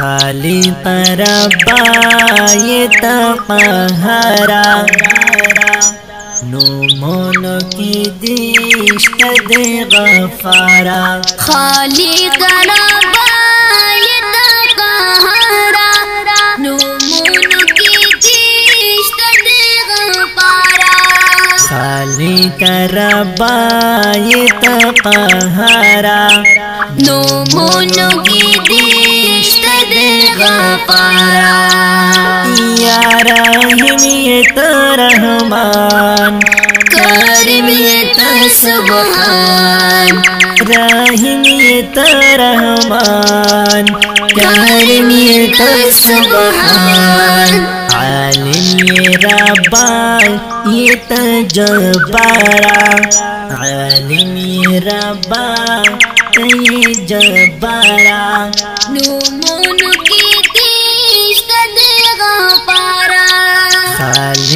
खाली पर ये तो तपहरा नोमोन की दिश दे गफारा खाली गला खाली करबा ये तो तपहरा नोमोन की दिश गपारा यारा हिमिए तो रहमान। करिमिए तो सुबहान। राहिमिए तो रहमान। करिमिए तो सुबहान। आलिम ये रब्बान ये तो जबारा आलिम तो ये रब्बान ये जबारा नूमो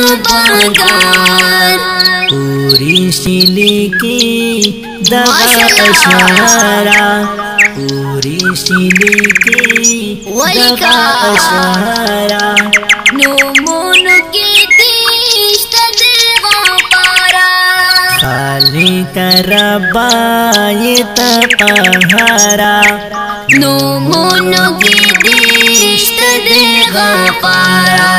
बागान। पूरी शिली की दवा अशारा। पूरी शिली की दवा अशारा। नो मोन के देश पारा। खाली करबा ये तपहारा। नोमोन के देश देवा पारा।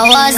आवाज